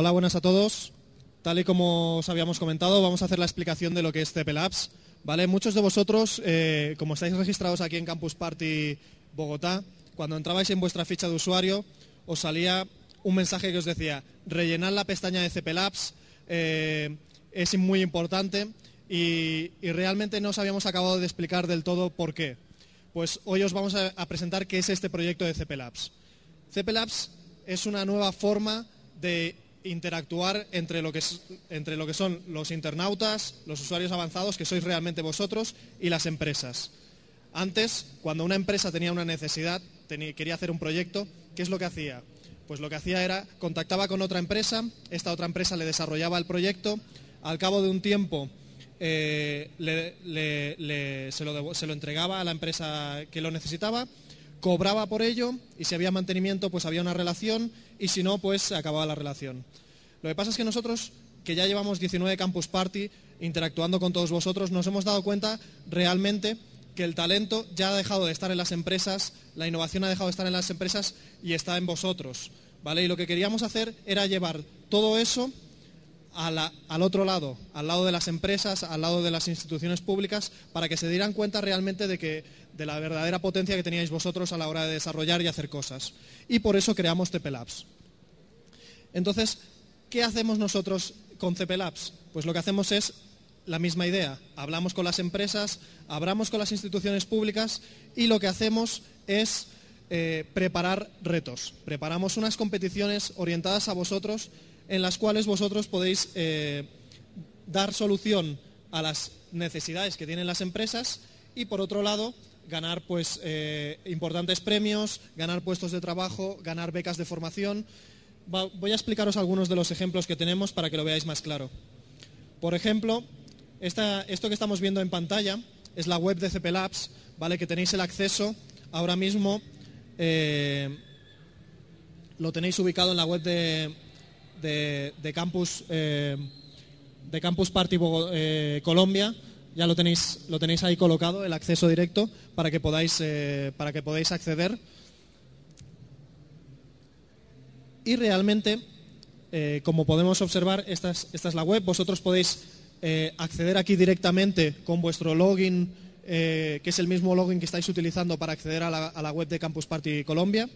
Hola, buenas a todos. Tal y como os habíamos comentado, vamos a hacer la explicación de lo que es CP Labs. ¿vale? Muchos de vosotros, eh, como estáis registrados aquí en Campus Party Bogotá, cuando entrabais en vuestra ficha de usuario, os salía un mensaje que os decía, rellenad la pestaña de CP Labs, eh, es muy importante y, realmente no os habíamos acabado de explicar del todo por qué. Pues hoy os vamos a, presentar qué es este proyecto de CP Labs. CP es una nueva forma de interactuar entre lo, que entre lo que son los internautas, los usuarios avanzados, que sois realmente vosotros, y las empresas. Antes, cuando una empresa tenía una necesidad, quería hacer un proyecto, ¿qué es lo que hacía? Pues lo que hacía era, contactaba con otra empresa, esta otra empresa le desarrollaba el proyecto, al cabo de un tiempo eh, se, lo, se lo entregaba a la empresa que lo necesitaba, cobraba por ello y si había mantenimiento pues había una relación y si no pues se acababa la relación. Lo que pasa es que nosotros, que ya llevamos 19 Campus Party interactuando con todos vosotros, nos hemos dado cuenta realmente que el talento ya ha dejado de estar en las empresas, la innovación ha dejado de estar en las empresas y está en vosotros. ¿vale? Y lo que queríamos hacer era llevar todo eso al otro lado, al lado de las empresas, al lado de las instituciones públicas, para que se dieran cuenta realmente de, que, de la verdadera potencia que teníais vosotros a la hora de desarrollar y hacer cosas. Y por eso creamos CP Labs. Entonces, ¿qué hacemos nosotros con CP Labs? Pues lo que hacemos es la misma idea. Hablamos con las empresas, hablamos con las instituciones públicas y lo que hacemos es eh, preparar retos. Preparamos unas competiciones orientadas a vosotros en las cuales vosotros podéis eh, dar solución a las necesidades que tienen las empresas y por otro lado ganar pues eh, importantes premios, ganar puestos de trabajo, ganar becas de formación. voy a explicaros algunos de los ejemplos que tenemos para que lo veáis más claro. Por ejemplo, esto que estamos viendo en pantalla es la web de CP Labs, ¿vale? que tenéis el acceso ahora mismo, eh, lo tenéis ubicado en la web de, de, Campus, eh, de Campus Party eh, Colombia. Ya lo tenéis, lo tenéis ahí colocado, el acceso directo, para que podáis, eh, para que podáis acceder. Y realmente, como podemos observar, esta es, esta es, la web. Vosotros podéis acceder aquí directamente con vuestro login, que es el mismo login que estáis utilizando para acceder a la, a la web de Campus Party Colombia.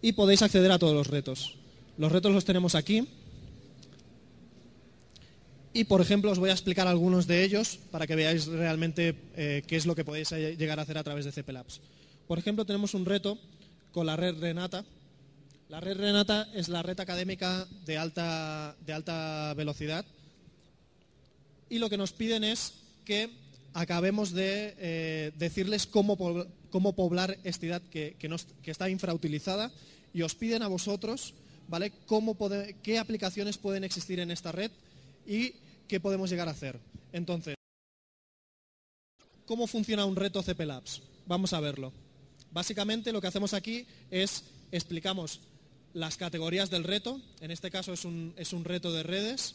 Y podéis acceder a todos los retos. Los retos los tenemos aquí. Y, por ejemplo, os voy a explicar algunos de ellos para que veáis realmente eh, qué es lo que podéis llegar a hacer a través de CP. Por ejemplo, tenemos un reto con la red Renata. La red Renata es la red académica de alta, de alta velocidad. Y lo que nos piden es que acabemos de eh, decirles cómo, cómo, poblar esta edad que, que está infrautilizada y os piden a vosotros ¿vale? ¿Qué aplicaciones pueden existir en esta red y qué podemos llegar a hacer? Entonces, ¿cómo funciona un reto CP Labs? Vamos a verlo. Básicamente lo que hacemos aquí es explicamos las categorías del reto, en este caso es un, reto de redes,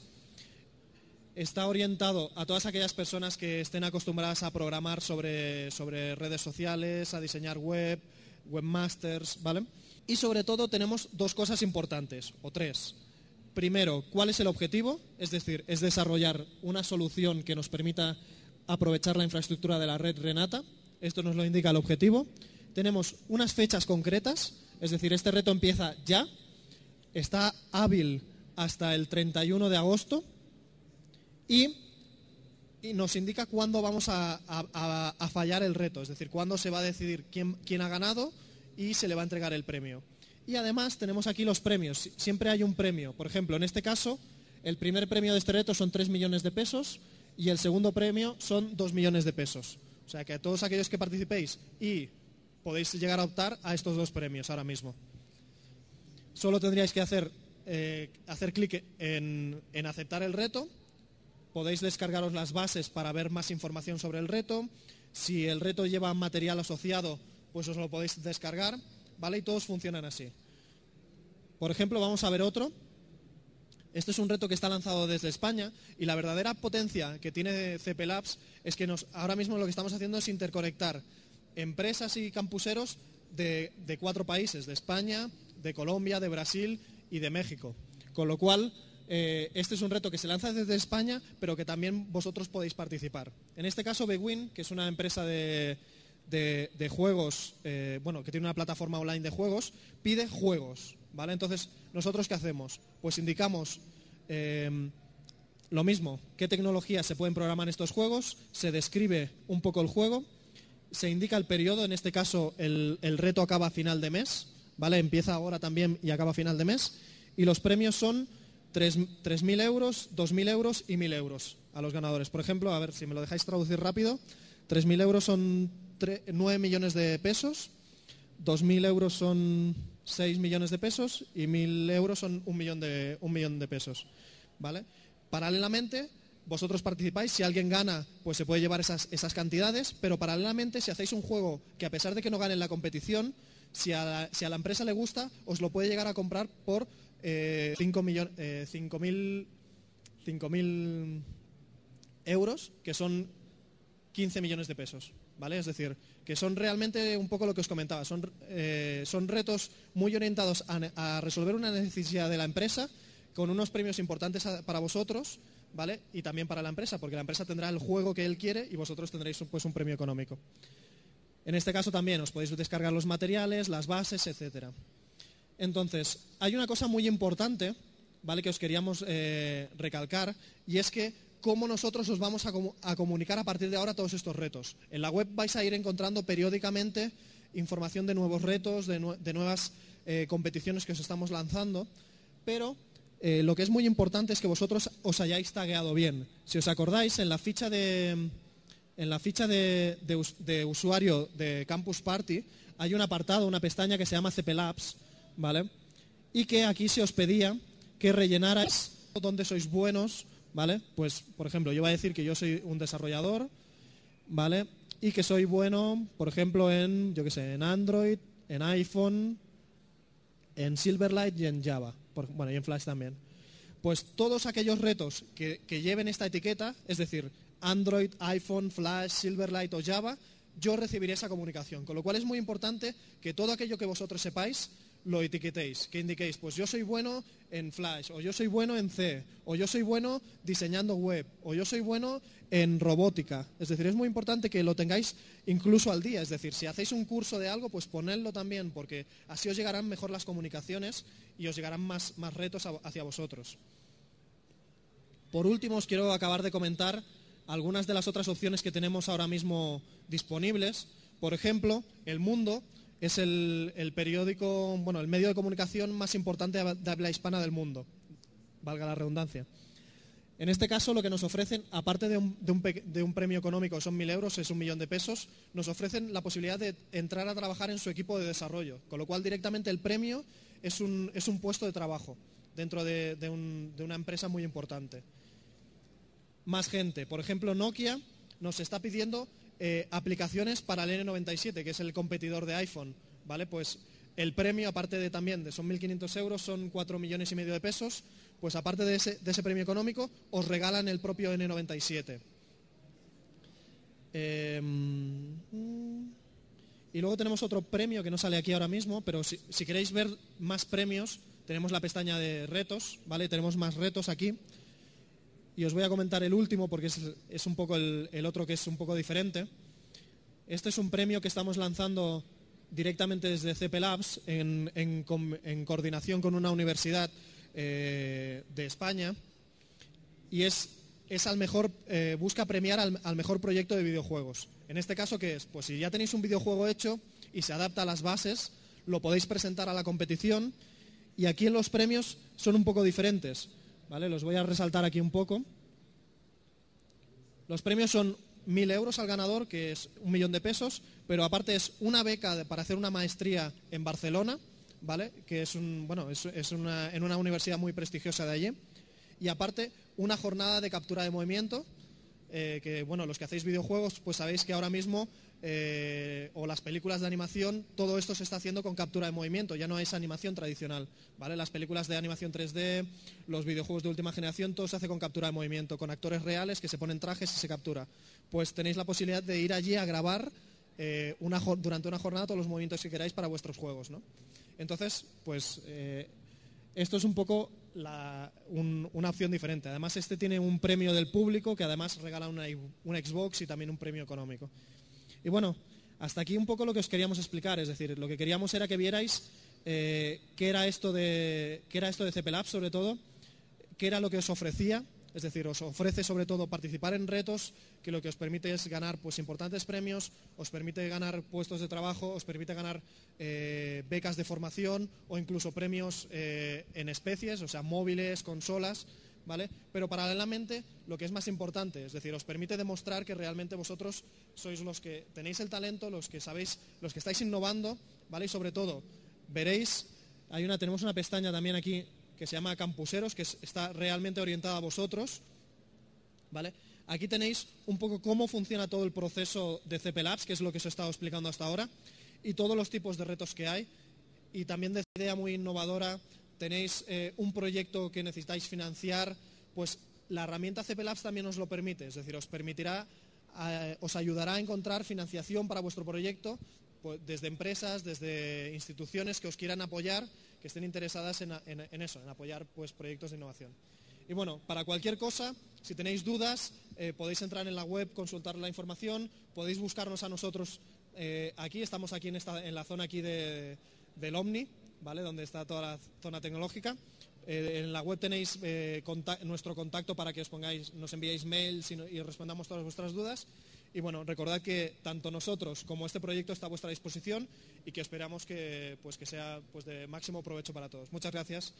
está orientado a todas aquellas personas que estén acostumbradas a programar sobre, sobre redes sociales, a diseñar web, webmasters, ¿vale? Y sobre todo tenemos dos cosas importantes, o tres. Primero, ¿cuál es el objetivo? Es decir, es desarrollar una solución que nos permita aprovechar la infraestructura de la red Renata. Esto nos lo indica el objetivo. Tenemos unas fechas concretas, es decir, este reto empieza ya, está hábil hasta el 31 de agosto y, nos indica cuándo vamos a, fallar el reto, es decir, cuándo se va a decidir quién, ha ganado y se le va a entregar el premio. Y además tenemos aquí los premios. Siempre hay un premio. Por ejemplo, en este caso, el primer premio de este reto son 3 millones de pesos y el segundo premio son 2 millones de pesos. O sea que a todos aquellos que participéis y podéis llegar a optar a estos dos premios ahora mismo. Solo tendríais que hacer, eh, hacer clic en, en aceptar el reto. Podéis descargaros las bases para ver más información sobre el reto. Si el reto lleva material asociado, pues os lo podéis descargar, ¿vale? Y todos funcionan así. Por ejemplo, vamos a ver otro. Este es un reto que está lanzado desde España y la verdadera potencia que tiene CP Labs es que nos, ahora mismo lo que estamos haciendo es interconectar empresas y campuseros de, de cuatro países, de España, de Colombia, de Brasil y de México. Con lo cual, eh, este es un reto que se lanza desde España, pero que también vosotros podéis participar. En este caso, Bewin, que es una empresa de, juegos, eh, bueno, que tiene una plataforma online de juegos, pide juegos, ¿vale? Entonces, ¿nosotros qué hacemos? Pues indicamos eh, lo mismo, qué tecnologías se pueden programar en estos juegos, se describe un poco el juego, se indica el periodo, en este caso el, el reto acaba a final de mes, ¿vale? Empieza ahora también y acaba a final de mes, y los premios son 3.000 euros, 2.000 euros y 1.000 euros a los ganadores. Por ejemplo, a ver si me lo dejáis traducir rápido, 3.000 euros son 9 millones de pesos, 2.000 euros son 6 millones de pesos y 1.000 euros son un millón de, millón de pesos. ¿vale? Paralelamente, vosotros participáis, si alguien gana, pues se puede llevar esas, esas cantidades, pero paralelamente, si hacéis un juego que a pesar de que no gane en la competición, si a la, si a la empresa le gusta, os lo puede llegar a comprar por 5.000 eh, euros, que son 15 millones de pesos. ¿Vale? Es decir, que son realmente un poco lo que os comentaba, son, eh, son retos muy orientados a, resolver una necesidad de la empresa con unos premios importantes para vosotros, ¿vale? Y también para la empresa, porque la empresa tendrá el juego que él quiere y vosotros tendréis pues, un premio económico. En este caso también os podéis descargar los materiales, las bases, etcétera. Entonces, hay una cosa muy importante, ¿vale? Que os queríamos eh, recalcar, y es que cómo nosotros os vamos a, comunicar a partir de ahora todos estos retos. En la web vais a ir encontrando periódicamente información de nuevos retos, de, nuevas eh, competiciones que os estamos lanzando, pero eh, lo que es muy importante es que vosotros os hayáis tagueado bien. Si os acordáis, en la ficha de, en la ficha de, usuario de Campus Party hay un apartado, una pestaña que se llama CP Labs, ¿vale? Y que aquí se os pedía que rellenarais donde sois buenos, ¿vale? Pues, por ejemplo, yo voy a decir que yo soy un desarrollador, ¿vale? Y que soy bueno, por ejemplo, en, yo qué sé, en Android, en iPhone, en Silverlight y en Java. bueno, y en Flash también. Pues todos aquellos retos que, que lleven esta etiqueta, es decir, Android, iPhone, Flash, Silverlight o Java, yo recibiré esa comunicación. Con lo cual es muy importante que todo aquello que vosotros sepáis lo etiquetéis, que indiquéis, pues yo soy bueno en Flash, o yo soy bueno en C, o yo soy bueno diseñando web, o yo soy bueno en robótica. Es decir, es muy importante que lo tengáis incluso al día. Es decir, si hacéis un curso de algo, pues ponedlo también, porque así os llegarán mejor las comunicaciones y os llegarán más, más retos hacia vosotros. Por último, os quiero acabar de comentar algunas de las otras opciones que tenemos ahora mismo disponibles. Por ejemplo, El Mundo es el, periódico, bueno, el medio de comunicación más importante de habla hispana del mundo, valga la redundancia. En este caso, lo que nos ofrecen, aparte de un, premio económico, son mil euros, es un millón de pesos, nos ofrecen la posibilidad de entrar a trabajar en su equipo de desarrollo, con lo cual directamente el premio es un, puesto de trabajo dentro de una empresa muy importante más gente. Por ejemplo, Nokia nos está pidiendo eh, aplicaciones para el N97, que es el competidor de iPhone. ¿vale? Pues el premio, aparte de también de son 1.500 euros, son 4 millones y medio de pesos, pues aparte de ese, premio económico, os regalan el propio N97. Em, y luego tenemos otro premio que no sale aquí ahora mismo, pero si, si, queréis ver más premios, tenemos la pestaña de retos, ¿vale? Tenemos más retos aquí. Y os voy a comentar el último porque es, un poco el, otro que es un poco diferente. Este es un premio que estamos lanzando directamente desde CP Labs en, coordinación con una universidad eh, de España y es, al mejor, eh, busca premiar al, al, mejor proyecto de videojuegos. En este caso, ¿qué es? Pues si ya tenéis un videojuego hecho y se adapta a las bases, lo podéis presentar a la competición y aquí los premios son un poco diferentes. Los voy a resaltar aquí un poco. Los premios son mil euros al ganador, que es un millón de pesos, pero aparte es una beca para hacer una maestría en Barcelona, ¿vale? Que es, bueno, es, en una universidad muy prestigiosa de allí. Y aparte, una jornada de captura de movimiento, eh, que bueno, los que hacéis videojuegos, pues sabéis que ahora mismo eh, o las películas de animación, todo esto se está haciendo con captura de movimiento, ya no es animación tradicional, ¿vale? Las películas de animación 3D, los videojuegos de última generación, todo se hace con captura de movimiento, con actores reales que se ponen trajes y se captura. Pues tenéis la posibilidad de ir allí a grabar eh, durante una jornada todos los movimientos que queráis para vuestros juegos, ¿no? Entonces, pues esto es un poco una opción diferente. Además, este tiene un premio del público que además regala una, Xbox y también un premio económico. Y bueno, hasta aquí un poco lo que os queríamos explicar. Es decir, lo que queríamos era que vierais eh, qué, era esto de, qué era esto de CPLab sobre todo, qué era lo que os ofrecía es decir, os ofrece sobre todo participar en retos que lo que os permite es ganar pues, importantes premios, os permite ganar puestos de trabajo, os permite ganar eh, becas de formación o incluso premios eh, en especies, o sea, móviles, consolas. ¿Vale? Pero paralelamente, lo que es más importante, es decir, os permite demostrar que realmente vosotros sois los que tenéis el talento, los que sabéis, los que estáis innovando, ¿vale? Y sobre todo, veréis, hay una, tenemos una pestaña también aquí que se llama Campuseros, que está realmente orientada a vosotros. ¿vale? Aquí tenéis un poco cómo funciona todo el proceso de CP Labs, que es lo que os he estado explicando hasta ahora, y todos los tipos de retos que hay. Y también de idea muy innovadora, tenéis eh, un proyecto que necesitáis financiar, pues la herramienta CP Labs también os lo permite, es decir, os permitirá, eh, os ayudará a encontrar financiación para vuestro proyecto pues, desde empresas, desde instituciones que os quieran apoyar, que estén interesadas en, eso, en apoyar pues, proyectos de innovación. Y bueno, para cualquier cosa, si tenéis dudas, eh, podéis entrar en la web, consultar la información, podéis buscarnos a nosotros eh, aquí, estamos aquí en, esta, en la zona aquí del Omni, ¿vale? donde está toda la zona tecnológica. Eh, en la web tenéis nuestro contacto para que os pongáis, nos enviéis mails y respondamos todas vuestras dudas. Y bueno, recordad que tanto nosotros como este proyecto está a vuestra disposición y que esperamos que, pues, que sea pues, de máximo provecho para todos. Muchas gracias.